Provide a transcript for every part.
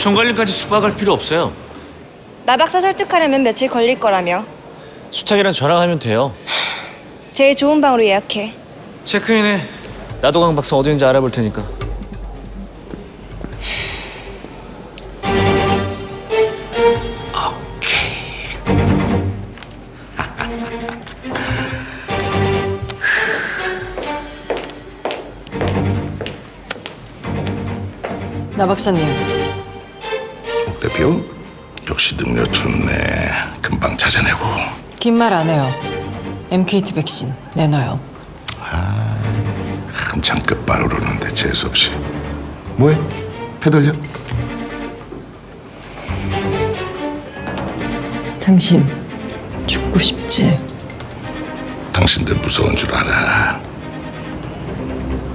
총괄님까지 수박할 필요 없어요. 나 박사 설득하려면 며칠 걸릴 거라며. 수탁이랑 저랑 하면 돼요. 제일 좋은 방으로 예약해. 체크인해. 나도 강 박사 어디 있는지 알아볼 테니까. 나 박사님, 옥 대표 역시 능력 좋네 금방 찾아내고 긴 말 안 해요. MKT 백신 내놔요. 한참 끝발으로는데 재수없이 뭐해? 패들려? 당신 죽고 싶지? 당신들 무서운 줄 알아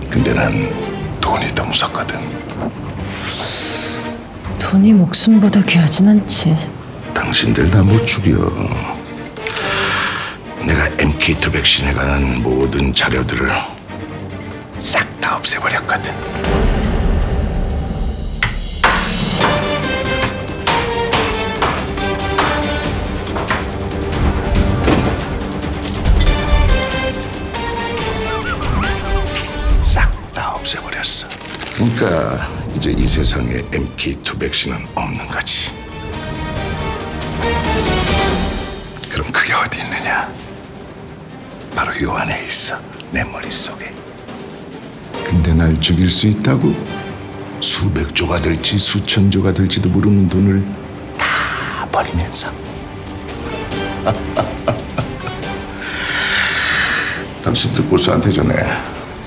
근데 난 돈이 더 무섭거든 돈이 목숨보다 귀하진 않지. 당신들 나 못 죽여 내가 MK2 백신에 관한 모든 자료들을 싹 다 없애버렸거든 그러니까 이제 이 세상에 MK2 백신은 없는 거지 그럼 그게 어디 있느냐? 바로 요 안에 있어. 내 머릿속에. 근데 날 죽일 수 있다고? 수백 조가 될지 수천 조가 될지도 모르는 돈을 다 버리면서. 당신들 보스한테 전에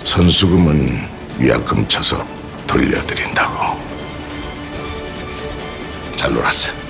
선수금은 위약금 쳐서 돌려드린다고. 잘 놀았어.